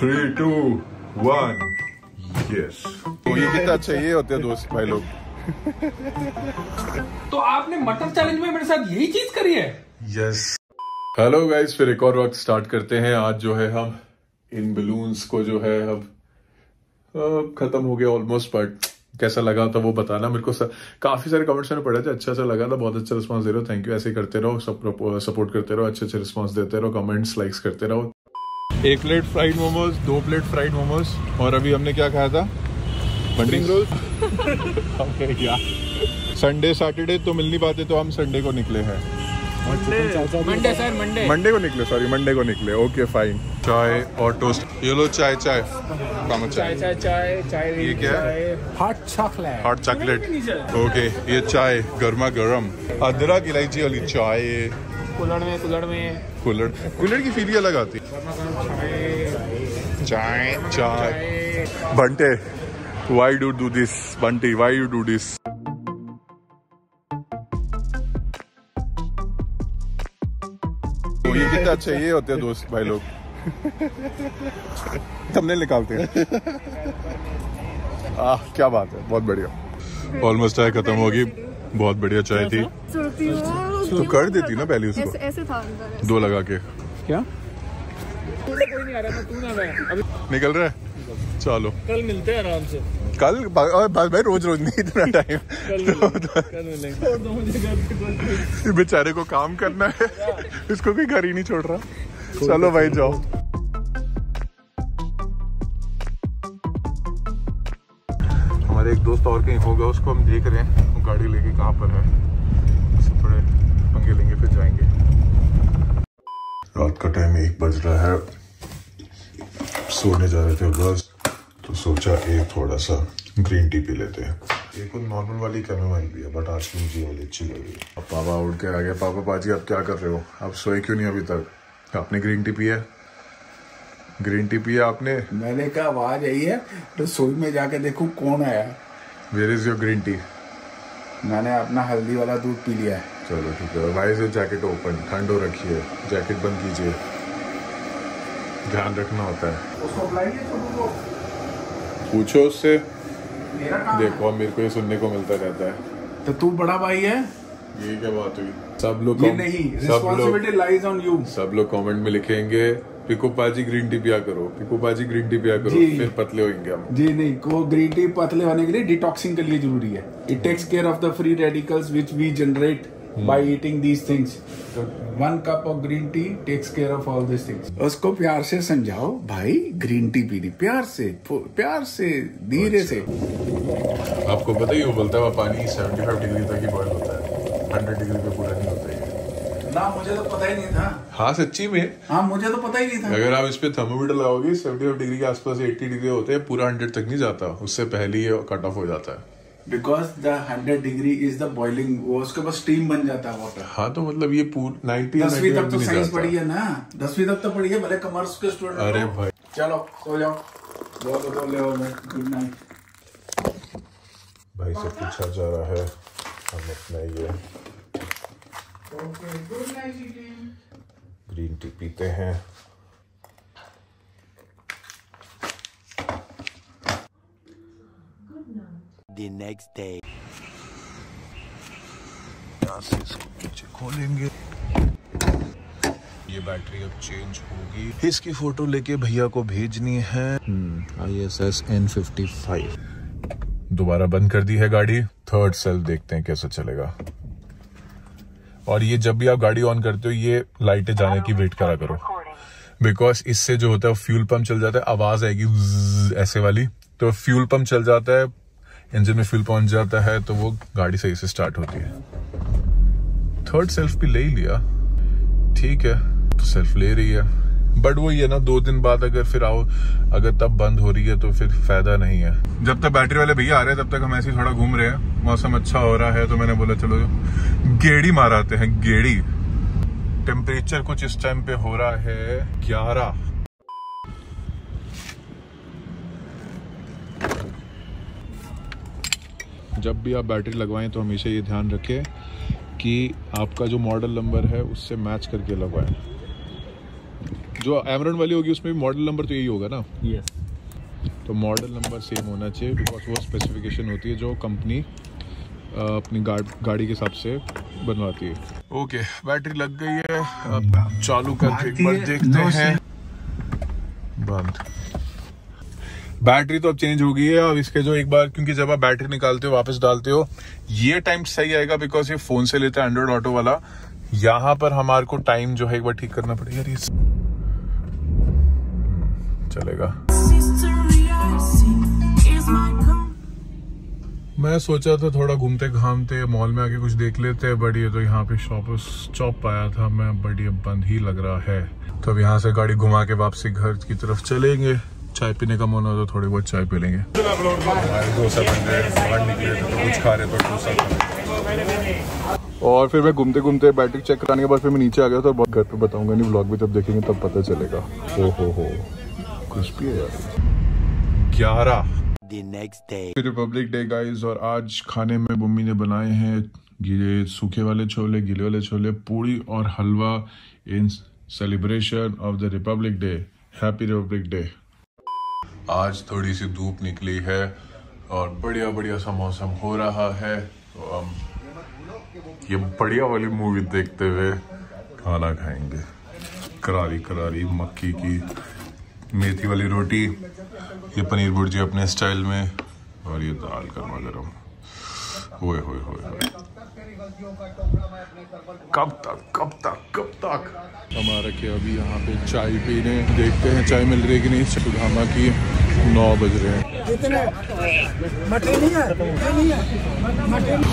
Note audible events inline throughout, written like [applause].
Three to one yes तो ये कितना अच्छा ये होते हैं दोस्त भाई लोग? तो आपने मटर चैलेंज में मेरे साथ यही चीज़ करी है? यस हेलो गाइस फिर एक और वक्त स्टार्ट करते हैं। आज जो है हम इन बलून्स को जो है हम खत्म हो गया ऑलमोस्ट बट कैसा लगा था वो बताना। मेरे को स, काफ़ी सारे कमेंट्स मैंने पढ़े थे अच्छा सा लगा था बहुत अच्छा रिस्पांस दे रहे हो। थैंक यू ऐसे करते रहो सपोर्ट करते रहो अच्छे अच्छे रिस्पांस देते रहो कमेंट्स लाइक्स करते रहो। एक प्लेट फ्राइड मोमोज दो प्लेट फ्राइड मोमोज और अभी हमने क्या खाया था? स्प्रिंग रोल संडे सैटरडे तो मिल नहीं पाते तो हम संडे को निकले हैं। मंडे सर मंडे मंडे को निकले सॉरी मंडे को निकले। ओके फाइन चाय और टोस्ट ये लो चाय चाय। चाय। चाय चाय चाय चाय ये क्या? है? Hot chocolate hot chocolate okay ये चाय गर्मा गर्म। अदरक इलायची वाली चाय। कुल्हड़ में कुल्हड़ में। कुल्हड़ कुल्हड़ की फील ही अलग आती चाय चाय। Bunty why do do this Bunty why you do this ये कितना अच्छा ये होते हैं दोस्त भाई लोग। हमने निकालते हैं। आह क्या बात है बहुत बढ़िया। ऑलमोस्ट चाय खत्म होगी। बहुत बढ़िया चाय थी। हूँ। तो कर देती ना पहले उसको। ऐसे था दो लगा के। क्या? तू निकल रहा है? चलो। कल मिलते हैं आराम से। कल बस भाई रोज रोज नहीं इतना [laughs] टाइम कल मिलेंगे। छोड़ दो मुझे घर पे कोई- बेचारे को काम करना है। इसको भी घर ही नहीं छोड़ रहा। चलो भाई जाओ। हमारे एक दोस्त और कहीं होगा उसको हम देख रहे हैं। वो गाड़ी लेके कहाँ पर है? उससे थोड़े पंगे लेंगे फिर जाएँगे। रात का टाइम एक बज रहा है। सोने जा रहे थे बस तो सोचा एक थोड़ा सा ग्रीन टी पी लेते हैं। एक और नॉर्मल वाली कैमोमाइल भी है बट आज की मुझे वाली अच्छी लगी अब पापा उठ के आ गए। पापा बाजी आप क्या कर रहे हो? आप सोए क्यों नहीं अभी तक? आपने ग्रीन टी पिया? ग्रीन टी पिया आपने? मैंने कहा आवाज़ आई है रसोई में जाके देखो कौन आया where is your green tea मैंने अपना हल्दी वाला दूध पी लिया है। चलो ठीक है। वाई इज़ जैकेट ओपन ठंड हो रखी है। जैकेट बंद कीजिए। ध्यान रखना होता है। को पूछो। उससे। देखो मेरे को ये सुनने को मिलता रहता है। तो तू बड़ा भाई है? ये क्या बात हुई? सब लोग नहीं सब लोग सब लोग कमेंट में लिखेंगे पिको पाजी ग्रीन टी पिया करो। पिको पाजी ग्रीन टी पिया करो फिर पतले होंगे हम। जी नहीं को ग्रीन टी पतले होने के लिए डिटॉक्सिंग के लिए ज़रूरी है। It takes care of the free radicals which we generate by eating these things one cup of green tea takes care of all this things उसको प्यार से समझाओ भाई ग्रीन टी पीनी प्यार से प्यार से धीरे से. आपको पता ही वो बोलता है वो पानी 75 डिग्री तक ही बॉयल होता है। 100 डिग्री पे पूरा नहीं होता है ना मुझे तो पता ही नहीं था। हाँ सच्ची में? हाँ मुझे तो पता ही नहीं था। अगर आप इस पे थर्मोमीटर लगाओगे 75 डिग्री के आसपास 80 डिग्री होते हैं पूरा 100 तक नहीं जाता। उससे पहले ही कट ऑफ़ हो जाता है। Because the hundred degree is the boiling वो उसके बाद स्टीम बन जाता है वाटर हाँ तो मतलब ये पूरा 90 दसवीं तक तो साइंस। पढ़ी है ना? दसवीं तक तो पढ़ी है भले कॉमर्स के स्टूडेंट अरे भाई। चलो सो जाओ। बहुत बोले हो गुड नाइट भाई से पूछा जा रहा है। हम अपना ये okay good night green tea पीते हैं। The next day. यहाँ से इसको नीचे खोलेंगे ये बैटरी अब चेंज होगी। इसकी फ़ोटो लेके भैया को भेजनी है। I S S N fifty five दोबारा बंद कर दी है गाड़ी। थर्ड सेल देखते हैं कैसा चलेगा। और ये जब भी आप गाड़ी ऑन करते हो ये लाइटें जाने की वेट करा करो। बिकॉज़ इससे जो होता है फ्यूल पंप चल जाता है आवाज़ आएगी ऐसे वाली। तो फ्यूल पंप चल जाता है इंजन में फ्यूल पहुँच जाता है तो वो गाड़ी सही से स्टार्ट होती है। थर्ड सेल्फ भी ले ही लिया। ठीक है तो सेल्फ ले रही है। बट वो ये ना, दो दिन बाद अगर फिर आओ, अगर तब बंद हो रही है तो फिर फ़ायदा नहीं है। जब तक बैटरी वाले भैया आ रहे हैं, तब तक हम ऐसे ही थोड़ा घूम रहे हैं। मौसम अच्छा हो रहा है तो मैंने बोला, चलो, गेड़ी मार आते हैं, गेड़ी। टेम्परेचर कुछ इस टाइम पे हो रहा है ग्यारह। जब भी आप बैटरी लगवाएँ तो हमेशा ये ध्यान रखें कि आपका जो मॉडल नंबर है उससे मैच करके लगवाएँ। जो एमरन वाली होगी उसमें भी मॉडल नंबर तो यही होगा ना? Yes yes. तो मॉडल नंबर सेम होना चाहिए बिकॉज़ वो स्पेसिफिकेशन होती है जो कंपनी अपनी गाड़, गाड़ी के हिसाब से बनवाती है। ओके okay, बैटरी लग गई है। अब चालू करके एक बार देखते हैं। बंद। बैटरी तो अब चेंज हो गई है अब इसके जो एक बार, क्योंकि जब आप बैटरी निकालते हो, वापस डालते हो, ये टाइम सही आएगा बिकॉज़ ये फ़ोन से लेता है एंड्रॉइड ऑटो वाला। यहाँ पर हमारे को टाइम जो है एक बार ठीक करना पड़ेगा। यार चलेगा। मैं सोचा था थोड़ा घूमते घामते मॉल में आके कुछ देख लेते हैं बट ये तो यहाँ पे शॉप चौप आया था मैं बट ये बंद ही लग रहा है। तो अब यहाँ से गाड़ी घुमा के वापसी घर की तरफ़ चलेंगे। चाय पीने का मन हो तो थोड़ी बहुत चाय पी लेंगे। कुछ। और फिर मैं घूमते घूमते बैटरी चेक कराने के बाद फिर मैं नीचे आ गया था बहुत घर पे बताऊँगा नहीं ब्लॉग भी जब देखेंगे तब पता चलेगा। ओ हो हो क्रिस्पी है यार। ग्यारह। The next day. Republic day guys और आज खाने में मम्मी ने बनाए हैं गीले सूखे वाले छोले गीले वाले छोले पूड़ी और हलवा in celebration of the republic day happy republic day आज थोड़ी सी धूप निकली है और बढ़िया बढ़िया सा मौसम हो रहा है। तो हम ये बढ़िया वाली मूवी देखते हुए खाना खाएँगे। करारी करारी मक्की की मेथी वाली रोटी, ये पनीर भुर्जी अपने स्टाइल में और ये दाल गर्मा गर्म। होए होए होए होए। कब तक कब तक कब तक? हमारा के अभी यहाँ पे चाय पीने। देखते हैं चाय मिल रही है कि नहीं। सुधामा की नौ बज रहे हैं।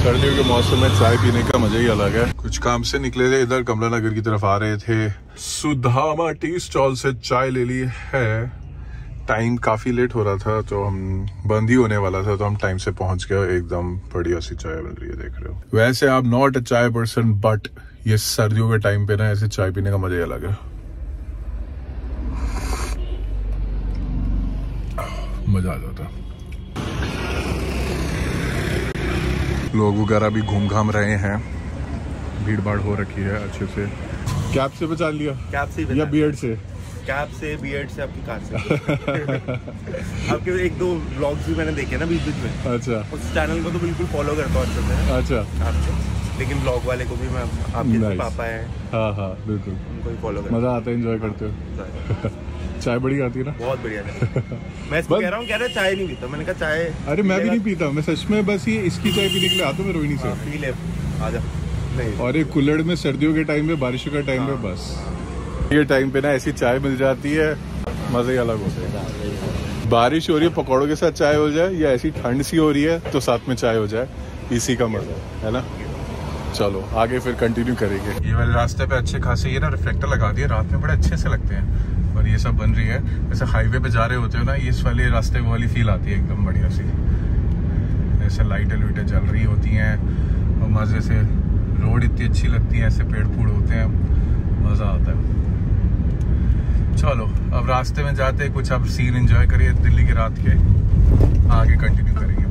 सर्दियों के मौसम में चाय पीने का मज़ा ही अलग है। कुछ काम से निकले थे इधर कमला नगर की तरफ़ आ रहे थे। सुधामा टी स्टॉल से चाय ले ली है। टाइम काफ़ी लेट हो रहा था तो हम बंद ही होने वाला था तो हम टाइम से पहुँच गए एकदम बढ़िया सी चाय मिल रही है देख रहे हो। वैसे आप नॉट अ चाय पर्सन बट ये सर्दियों के टाइम पे ना ऐसे चाय पीने का मज़ा ही अलग है। मज़ा आ जाता लोग वगैरह भी घूम घाम रहे हैं। भीड़ भाड़ हो रखी है अच्छे से। कैप से बचा लिया? कैप से या बियर्ड से? कैब से बियर्ड से आपकी कार से। [laughs] आपके एक दो व्लॉग्स भी मैंने देखे ना बीच बीच में। अच्छा। उस चैनल को तो बिल्कुल फॉलो करता हूँ अच्छे। अच्छा आपके लेकिन ब्लॉग वाले को भी मैं आपके Nice. पापा हैं। हाँ हाँ बिल्कुल। उनको भी फॉलो मज़ा आता है एंजॉय करते हो [laughs] चाय बड़ी आती है ना? बहुत बढ़िया [laughs] मैं इसको कह रहा हूँ कह रहा चाय नहीं पीता। मैंने कहा चाय अरे मैं भी नहीं पीता। मैं सच में बस ये इसकी चाय पीने के लिए आता हूँ मैं रोहिणी से पी ले। आ जा। नहीं। और ये कुल्लड़ में सर्दियों के टाइम में बारिशों के टाइम में बस। ये टाइम पे ना ऐसी चाय मिल जाती है, मज़े ही अलग होते हैं। बारिश हो रही है, पकौड़ों के साथ चाय हो जाए, या ऐसी ठंड सी हो रही है तो साथ में चाय हो जाए, इसी का मज़ा है ना? चलो, आगे फिर कंटिन्यू करेंगे। ये वाले रास्ते पे अच्छे खासे, ये ना रिफ्लेक्टर लगा दिए रात में बड़े अच्छे से लगते हैं और ये सब बन रही है। जैसे हाईवे पे जा रहे होते हो ना, इस वाले रास्ते वाली फील आती है एकदम बढ़िया सी। ऐसे लाइटें लुइटें जल रही होती हैं, और मज़े से, रोड इतनी अच्छी लगती है, ऐसे पेड़ फूड़ होते हैं, मज़ा आता है। चलो, अब रास्ते में जाते कुछ अब सीन एंजॉय करिए दिल्ली की रात के। आगे कंटिन्यू करेंगे।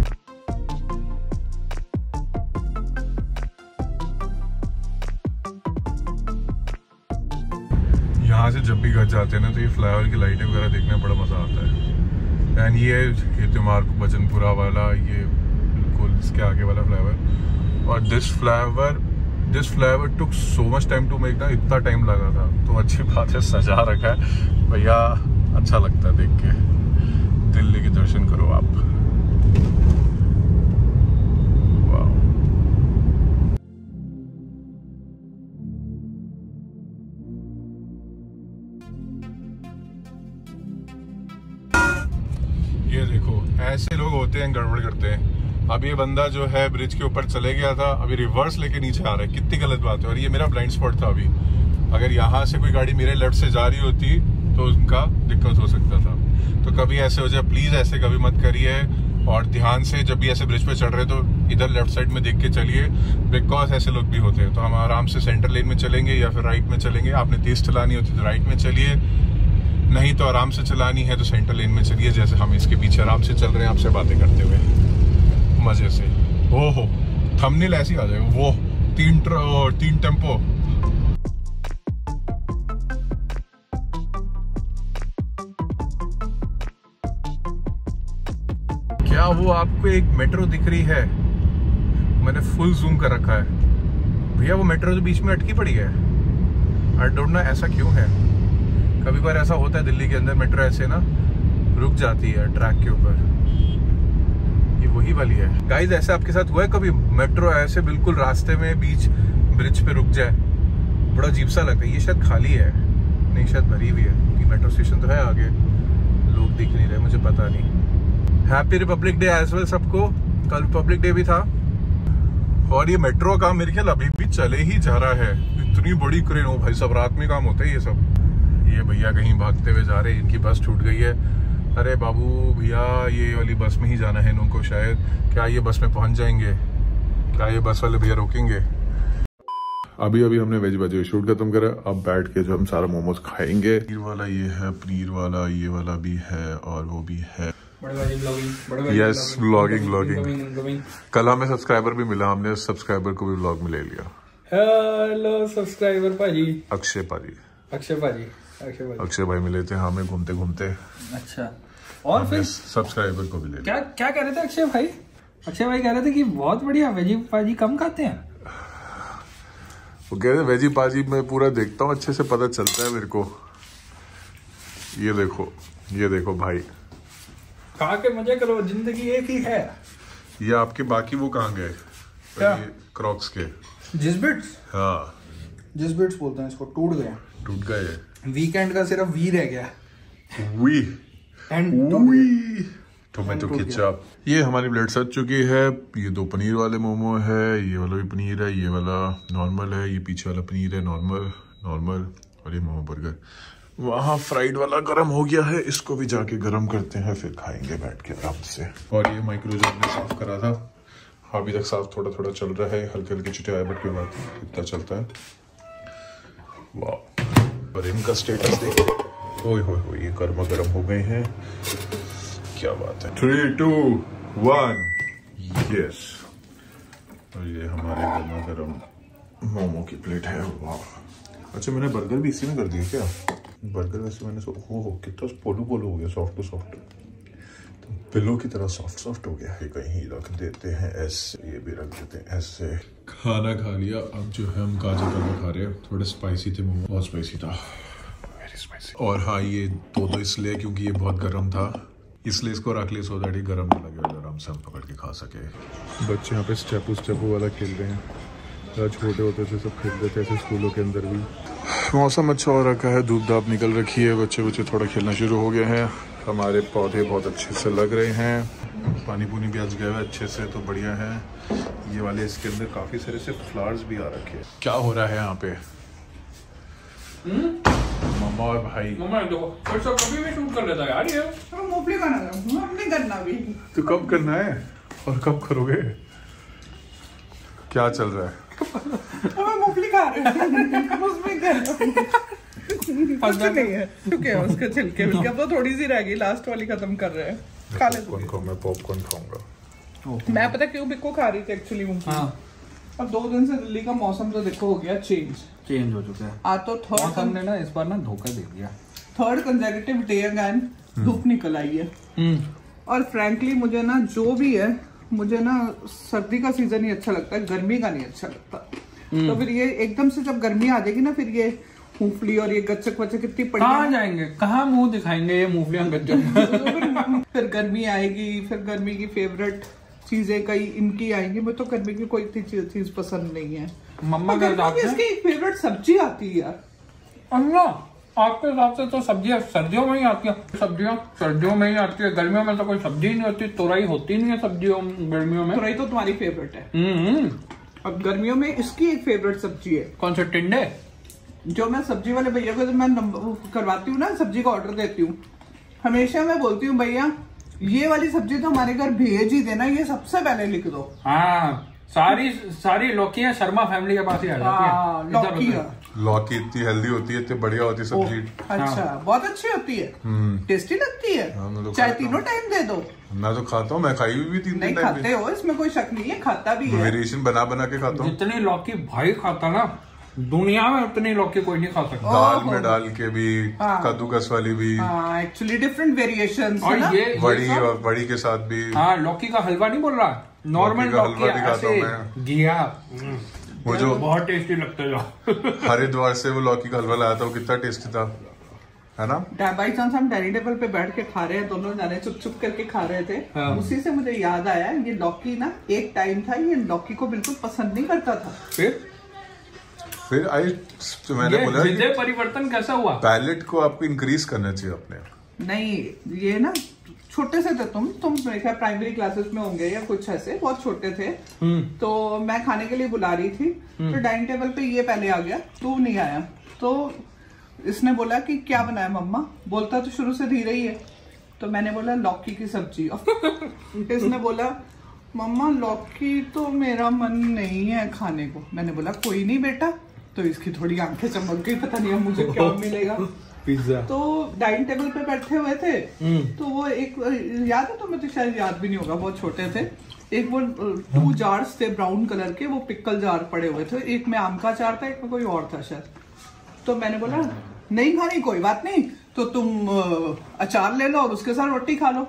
यहाँ से जब भी घर जाते हैं ना तो ये फ्लाईओवर की लाइटें वगैरह देखने में बड़ा मज़ा आता है। एंड ये ये तिमार बचनपुरा वाला, ये बिल्कुल इसके आगे वाला फ्लाईओवर और this flyover this flyover took so much time to make ना, इतना टाइम लगा था। तो अच्छी बात है, सजा रखा है। भैया अच्छा लगता है देख के। दिल्ली के दर्शन करो आप। ये देखो, ऐसे लोग होते हैं, गड़बड़ करते हैं। अब ये बंदा जो है ब्रिज के ऊपर चले गया था, अभी रिवर्स लेके नीचे आ रहा है। कितनी गलत बात है। और ये मेरा ब्लाइंड स्पॉट था अभी। अगर यहाँ से कोई गाड़ी मेरे लेफ़्ट से जा रही होती तो उनका दिक्कत हो सकता था। तो कभी ऐसे हो जाए प्लीज़ ऐसे कभी मत करिए। और ध्यान से जब भी ऐसे ब्रिज पे चढ़ रहे तो इधर लेफ़्ट साइड में देख के चलिए। बिकॉज़ ऐसे लोग भी होते हैं। तो हम आराम से सेंटर लेन में चलेंगे या फिर राइट में चलेंगे। आपने तेज चलानी होती तो राइट में चलिए। नहीं तो आराम से चलानी है तो सेंटर लेन में चलिए, जैसे हम इसके पीछे आराम से चल रहे हैं, आपसे बातें करते हुए। मज़े से। वो हो थंबनेल ऐसी आ जाएगा। वो, तीन तीन टेंपो क्या वो आपको एक मेट्रो दिख रही है? मैंने फुल जूम कर रखा है। भैया, वो मेट्रो जो बीच में अटकी पड़ी है। आई डोंट नो ऐसा क्यों है। कभी बार ऐसा होता है दिल्ली के अंदर मेट्रो ऐसे ना रुक जाती है ट्रैक के ऊपर। वही वाली है। गाइस ऐसे आपके साथ हुआ है कभी? मेट्रो ऐसे बिल्कुल रास्ते में बीच ब्रिज पे रुक जाए। बड़ा अजीब सा लगता है। ये शायद खाली है। नहीं, शायद भरी हुई है, क्योंकि मेट्रो स्टेशन तो है आगे। लोग दिख नहीं रहे, मुझे पता नहीं। Happy republic day as well सबको। कल रिपब्लिक डे भी था। और ये मेट्रो का मेरे ख्याल अभी भी चले ही जा रहा है। इतनी बड़ी क्रेन हो भाई सब रात में काम होता है ये सब। ये भैया कहीं भागते हुए जा रहे हैं, इनकी बस छूट गई है। अरे बाबू भैया ये वाली बस में ही जाना है इनको शायद। क्या ये बस में पहुँच जाएँगे? क्या ये बस वाले भैया रोकेंगे? अभी अभी हमने वेज बजे शूट खत्म करा। अब बैठ के जो हम सारा मोमोज खाएँगे। पनीर वाला ये है पनीर वाला ये वाला भी है और वो भी है। यस ब्लॉगिंग ब्लॉगिंग कल हमें सब्सक्राइबर भी मिला हमने सब्सक्राइबर को भी ब्लॉग में ले लिया। हेलो सब्सक्राइबर भाजी। अक्षय पाजी। अक्षय भाजी अक्षय अक्षय भाई मिले थे हमें घूमते घूमते अच्छा। और फिर? सब्सक्राइबर को भी ले क्या क्या कह रहे थे अक्षय भाई? अक्षय भाई कह रहे थे कि बहुत बढ़िया वेजी भाजी कम खाते हैं। वो कह रहे वेजी पाजी मैं पूरा देखता हूँ अच्छे से पता चलता है मेरे को। ये देखो ये देखो भाई। खा के मज़े करो ज़िंदगी एक ही है। ये आपके बाकी वो कहाँ गए? क्रॉक्स के। जिस बिट्स हाँ। जिस बिट्स बोलते हैं इसको टूट गए टूट गए। वीकेंड का सिर्फ़ वी रह गया। वी एंड टोमेटो केचप ये हमारी प्लेट सज चुकी है। ये दो पनीर वाले मोमो है ये वाला भी पनीर है ये वाला नॉर्मल है ये पीछे वाला पनीर है नॉर्मल नॉर्मल और ये मोमो बर्गर। वहाँ फ्राइड वाला गर्म हो गया है इसको भी जाके गर्म करते हैं फिर खाएँगे बैठ के आराम से। और ये माइक्रोवेव ने साफ़ करा था। अभी तक साफ़ थोड़ा थोड़ा चल रहा है हल्के हल्के छुट्टे आए बट कोई बात नहीं इतना चलता है। वाह। और इनका स्टेटस देखिए ओए होए ये गर्मा गर्म हो गए हैं। क्या बात है। थ्री टू वन यस और ये हमारे गर्मा गर्म मोमो की प्लेट है, वाह। अच्छा मैंने बर्गर भी इसी में कर दिया क्या? बर्गर वैसे मैंने हो हो, कितना पोलू पोलू हो गया सॉफ्ट टू सॉफ्ट तो पिलो की तरह सॉफ्ट सॉफ्ट हो गया है, कहीं रख देते हैं ऐसे, ये भी रख देते हैं ऐसे। खाना खा लिया, अब जो है हम काजू कलवा खा रहे हैं, थोड़े स्पाइसी थे मोमो, बहुत स्पाइसी था। स्पाइसी और हाँ ये दो तो इसलिए क्योंकि ये बहुत गर्म था। इसलिए इसको रख लिया सो दैट ये गर्म ना लगे और आराम से हम पकड़ के खा सके। बच्चे यहाँ पे स्टेपू स्टेपू वाला खेल रहे हैं। छोटे होते थे सब खेलते थे ऐसे स्कूलों के अंदर भी। मौसम अच्छा हो रखा है धूप धाप निकल रखी है बच्चे बच्चे थोड़ा खेलना शुरू हो गए हैं। हमारे पौधे बहुत अच्छे से लग रहे हैं। पानी पुनी भी आज गया है अच्छे से तो बढ़िया है। ये वाले इसके अंदर काफ़ी सारे से फ्लावर्स भी आ रखे हैं। क्या हो रहा है यहाँ पे? मम्मा और भाई। मम्मा देखो फिर सब कभी भी शूट कर लेता है यार ये तो था मूंगफली करना भी। तो कब करना है? और कब करोगे? क्या चल रहा है? तो मैं मूंगफली खा रही हूँ। उसमें कर कुछ नहीं है चुके हैं उसके छिलके मिलके अब तो थोड़ी सी रह गई लास्ट वाली खत्म कर रहे हैं। खा ले पॉपकॉर्न खाऊं मैं पॉपकॉर्न खाऊँगा। मैं पता क्यों बिको खा रही थी एक्चुअली मूंगफली हाँ। अब दो दिन से दिल्ली का मौसम तो देखो हो गया चेंज चेंज हो चुका है। आज तो थर्ड ने ना इस बार ना धोखा दे दिया। थर्ड कंजेक्टिव डे अगैन धूप निकल आई है। और फ्रैंकली मुझे ना जो भी है मुझे ना सर्दी का सीज़न ही अच्छा लगता है गर्मी का नहीं अच्छा लगता। तो फिर ये एकदम से जब गर्मी आ जाएगी ना फिर ये मूंगफली और ये गच्चक वच्चक कितनी पड़ी कहाँ जाएँगे? कहाँ मुँह दिखाएँगे ये मूंगफलियाँ गज्जर [laughs] फिर गर्मी आएगी फिर गर्मी की फेवरेट चीज़ें कई इनकी आएँगी मैं तो गर्मी की कोई इतनी चीज़ पसंद नहीं है। मम्मा के हिसाब से? इसकी फेवरेट सब्ज़ी आती है यार। आपके हिसाब से तो सब्ज़ियाँ सर्दियों में ही आती है। सब्ज़ियाँ सर्दियों में ही आती है गर्मियों में तो कोई सब्ज़ी नहीं होती तुरई होती नहीं है सब्जियों गर्मियों में। तुरई तो तुम्हारी फेवरेट है। हम्म। अब गर्मियों में इसकी एक फेवरेट सब्ज़ी है। कौन सा टिंडे? जो मैं सब्ज़ी वाले भैया को जब मैं करवाती हूँ ना सब्ज़ी का ऑर्डर देती हूँ हमेशा मैं बोलती हूँ भैया ये वाली सब्ज़ी तो हमारे घर भेज ही देना ये सबसे पहले लिख दो। हाँ। सारी सारी लौकियाँ शर्मा फैमिली के पास ही आ जाती हाँ, है लौकी है। इतनी हेल्दी होती है इतनी बढ़िया होती है सब्ज़ी। अच्छा बहुत अच्छी होती है। टेस्टी लगती हाँ, है तो चाहे तीनों टाइम दे दो। मैं तो खाता हूँ मैं खाई हुई भी तीन नहीं खाते हो इसमें कोई शक नहीं है खाता भी है। वेरिएशन बना बना के खाता हूँ। जितनी लौकी भाई खाता ना दुनिया में उतनी लौकी कोई नहीं खा सकता। दाल में डाल के भी हाँ। कद्दूकस वाली भी। हाँ एक्चुअली डिफरेंट वेरिएशन और ये ये बड़ी और बड़ी के साथ भी। हाँ लौकी का हलवा नहीं बोल रहा? नॉर्मल हलवा भी खाता हूँ घिया। वो जो बहुत टेस्टी लगता है हरिद्वार से वो लौकी का हलवा लाया था वो कितना टेस्टी था है ना? बाई चांस हम डाइनिंग टेबल पे बैठ के खा रहे हैं दोनों जाने चुप चुप करके खा रहे थे। हाँ। उसी से मुझे याद आया ये लौकी ना एक टाइम था ये लौकी को बिल्कुल पसंद नहीं करता था। फिर? फिर आई तो मैंने बोला परिवर्तन कैसा हुआ? पैलेट को आपको इंक्रीज करना चाहिए अपने नहीं ये ना छोटे से थे तुम तुम मेरे ख्याल प्राइमरी क्लासेस में होंगे या कुछ ऐसे बहुत छोटे थे। हम्म। तो मैं खाने के लिए बुला रही थी तो डाइनिंग टेबल पे ये पहले आ गया तू नहीं आया। तो इसने बोला कि क्या बनाया मम्मा? बोलता तो शुरू से धीरे ही है। तो मैंने बोला लौकी की सब्ज़ी। [laughs] इसने बोला मम्मा लौकी तो मेरा मन नहीं है खाने को। मैंने बोला कोई नहीं बेटा तो इसकी थोड़ी आँखें चमक गई पता नहीं अब मुझे क्या मिलेगा। [laughs] पिज्जा। तो डाइनिंग टेबल पे बैठे हुए थे। तो वो एक याद है तो मुझे शायद याद भी नहीं होगा बहुत छोटे थे। एक वो टू जार्स थे ब्राउन कलर के वो पिकल जार पड़े हुए थे। एक में आम का अचार था एक में कोई और था शायद। तो मैंने बोला नहीं खानी कोई बात नहीं। तो तुम अचार ले लो और उसके साथ रोटी खा लो।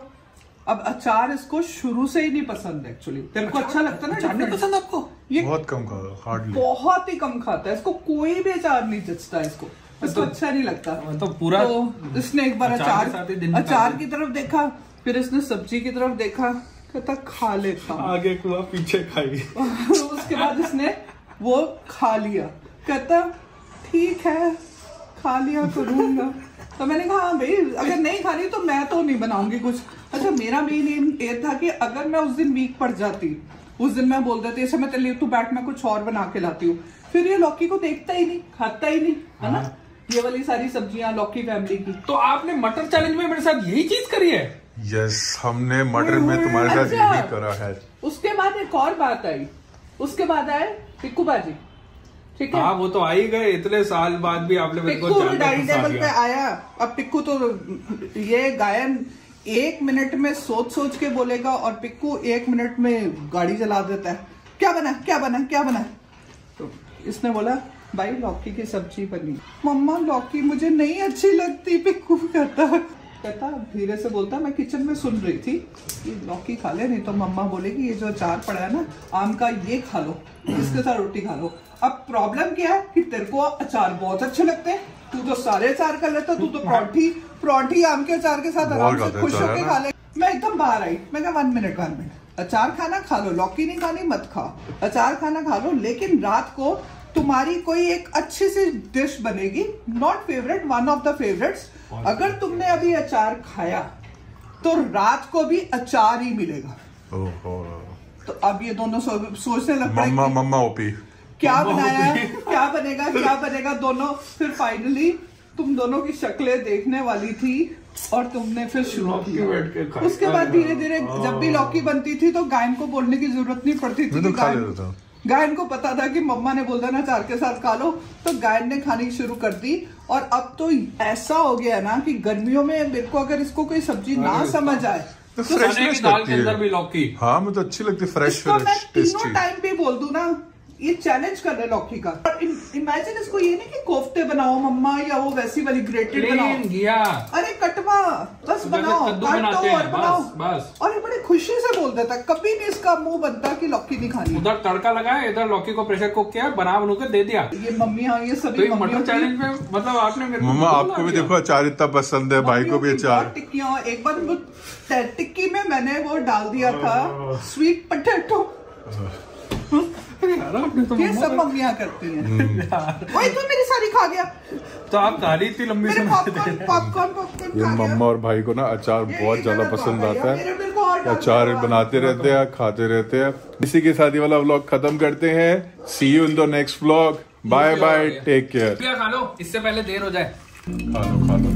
अब अचार इसको शुरू से ही नहीं पसंद एक्चुअली तेरे को अच्छा लगता है ना नहीं पसंद आपको? ये बहुत कम खा हार्डली बहुत ही कम खाता है। इसको कोई भी अचार नहीं जचता इसको। इसको अच्छा नहीं लगता। तो पूरा तो इसने एक बार अचार ही अचार की तरफ़ देखा फिर इसने सब्ज़ी की तरफ़ देखा कहता खा लेता हूँ आगे कुआ पीछे खाई। [laughs] उसके बाद इसने वो खा लिया। कहता ठीक है खा लिया करूँगा। तो मैंने कहा हाँ भाई अगर नहीं खा रही तो मैं तो नहीं बनाऊँगी कुछ। अच्छा मेरा मेन एम ये था कि अगर मैं उस दिन वीक पड़ जाती उस दिन मैं बोल देती ऐसे मैं तेरे तू बैठ मैं कुछ और बना के लाती हूँ। फिर ये लौकी को देखता ही नहीं खाता ही नहीं है ना? ये वाली सारी सब्ज़ियाँ लौकी फैमिली की। तो आपने मटर चैलेंज में मेरे साथ यही चीज़ करी है? यस हमने मटर में तुम्हारे साथ अच्छा। यही करा है। उसके बाद एक और बात आई। उसके बाद आए पिक्कू बाजी ठीक है? हाँ वो तो आ ही गए। इतने साल बाद भी आपने मेरे को डाइनिंग टेबल पे आया। अब पिक्कू तो ये गायन एक मिनट में सोच सोच के बोलेगा और पिक्कू एक मिनट में गाड़ी चला देता है। क्या बना? क्या बना? क्या बना? तो इसने बोला भाई लौकी की सब्ज़ी बनी। मम्मा लौकी मुझे नहीं अच्छी लगती पिक्कू कहता। कहता धीरे से बोलता मैं किचन में सुन रही थी कि लौकी खा ले नहीं तो मम्मा बोलेगी ये जो अचार पड़ा है ना आम का ये खा लो इसके साथ रोटी खा लो। अब प्रॉब्लम क्या है कि तेरे को अचार बहुत अच्छे लगते हैं। तू तो सारे अचार कर लेता तू तो परोठी परोठी आम के अचार के साथ आराम से खुश अचार, होके है ना? खा ले। मैं एकदम बाहर आई मैं कहा वन मिनट वन मिनट अचार खाना खा लो लौकी नहीं खानी मत खाओ अचार खाना खा लो लेकिन रात को तुम्हारी कोई एक अच्छी सी डिश बनेगी not favourite one of the favourites अगर तुमने अभी अचार खाया तो रात को भी अचार ही मिलेगा। तो अब ये दोनों सो, सोचने लग पड़े मम्मा मम्मा ओपी। क्या बनाया है क्या बनेगा क्या बनेगा दोनों। फिर फाइनली तुम दोनों की शक्लें देखने वाली थी और तुमने फिर शुरू किया। उसके बाद धीरे धीरे जब भी लौकी बनती थी तो गायन को बोलने की ज़रूरत नहीं पड़ती थी तो खा गायन लेता था। गायन को पता था कि मम्मा ने बोल देना चार के साथ खा लो तो गायन ने खानी शुरू कर दी। और अब तो ऐसा हो गया ना कि गर्मियों में मेरे को अगर इसको कोई सब्ज़ी ना समझ आए तो फ्रेश फ्रेशनेस की दाल लगती के अंदर भी है लौकी। हाँ मुझे अच्छी लगती है फ्रेश फ्रेश टेस्टी टाइम भी बोल दूँ ना ये चैलेंज कर रहे लौकी का। और इमेजिन इसको ये नहीं कि कोफ्ते बनाओ मम्मा या वो वैसी वाली ग्रेटेड बनाओ। घिया। अरे कटवा बस बनाओ काटो बनाते और हैं, बनाओ। बस, बस। और ये बड़ी खुशी से बोल देता कभी नहीं इसका मुँह बनता कि लौकी नहीं खानी। उधर तड़का लगाया इधर लौकी को प्रेशर कुक किया बना बनू के दे दिया। ये मम्मियाँ ये तो सभी ये मटर चैलेंज में मतलब आपने मेरे मम्मा आपको भी देखो अचार इतना पसंद है भाई को भी अचार। टिक्कियाँ एक बार टिक्की में मैंने वो डाल दिया था स्वीट पटेटो यार, आपने तो ये मम्मा सब को- करती हैं। [laughs] वही तो मेरी सारी खा गया। तो आप खा रही लंबी मेरे पॉपकॉर्न पॉपकॉर्न पॉपकॉर्न ये मम्मा और भाई को ना अचार बहुत ज़्यादा पसंद आता है। अचार बनाते रहते हैं खाते रहते हैं। इसी के साथ ये वाला व्लॉग खत्म करते हैं। See you in the next vlog bye bye take care खा लो इससे पहले देर हो जाए। खा लो खा लो।